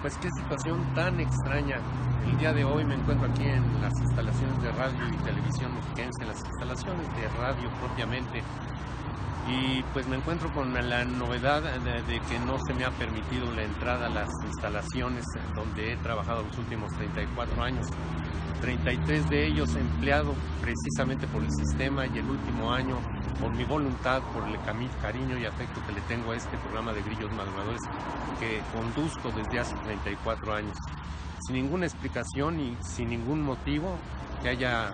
Pues qué situación tan extraña. El día de hoy me encuentro aquí en las instalaciones de radio y televisión mexiquense, en las instalaciones de radio propiamente. Y pues me encuentro con la novedad de, que no se me ha permitido la entrada a las instalaciones donde he trabajado los últimos 34 años. 33 de ellos empleado precisamente por el sistema y el último año por mi voluntad, por el cariño y afecto que le tengo a este programa de Grillos Madrugadores que conduzco desde hace 34 años. Sin ninguna explicación y sin ningún motivo que haya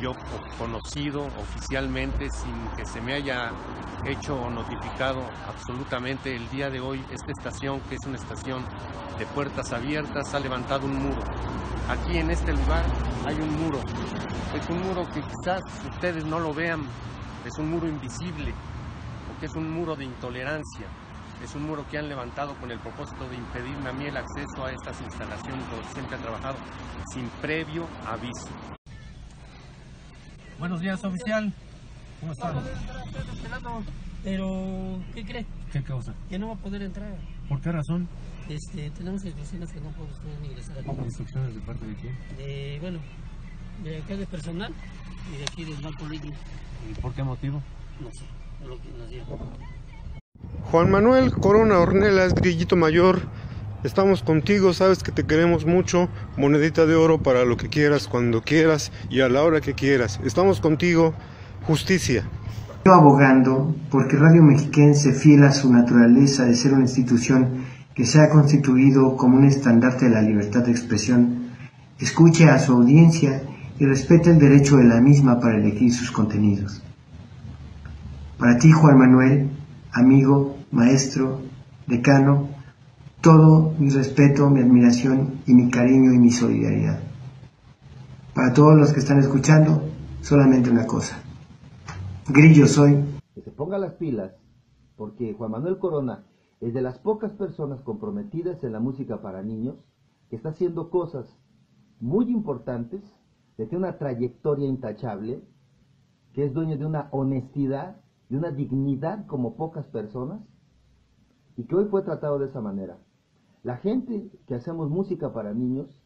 yo conocido oficialmente, sin que se me haya hecho o notificado absolutamente el día de hoy, esta estación, que es una estación de puertas abiertas, ha levantado un muro. Aquí en este lugar hay un muro. Es un muro que quizás ustedes no lo vean, es un muro invisible, porque es un muro de intolerancia. Es un muro que han levantado con el propósito de impedirme a mí el acceso a estas instalaciones donde siempre he trabajado sin previo aviso. Buenos días, oficial. ¿Cómo está? Pero, ¿qué cree? ¿Qué causa? Que no va a poder entrar. ¿Por qué razón? Este, tenemos instrucciones que no podemos ingresar aquí. ¿Instrucciones de parte de quién? De, bueno, de acá de personal y de aquí del Banco Libre. ¿Y por qué motivo? No sé, es lo que nos dieron. Juan Manuel Corona Ornelas, Grillito Mayor, estamos contigo, sabes que te queremos mucho, monedita de oro para lo que quieras, cuando quieras y a la hora que quieras. Estamos contigo, justicia. Yo abogando porque Radio Mexiquense, fiel a su naturaleza de ser una institución que se ha constituido como un estandarte de la libertad de expresión, escuche a su audiencia y respete el derecho de la misma para elegir sus contenidos. Para ti, Juan Manuel, amigo, maestro, decano, todo mi respeto, mi admiración y mi cariño y mi solidaridad. Para todos los que están escuchando, solamente una cosa. Grillo soy. Que se ponga las pilas, porque Juan Manuel Corona es de las pocas personas comprometidas en la música para niños que está haciendo cosas muy importantes, que tiene una trayectoria intachable, que es dueño de una honestidad, de una dignidad como pocas personas, y que hoy fue tratado de esa manera. La gente que hacemos música para niños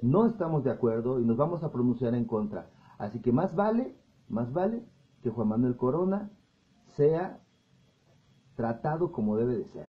no estamos de acuerdo y nos vamos a pronunciar en contra. Así que más vale, más vale que Juan Manuel Corona sea tratado como debe de ser.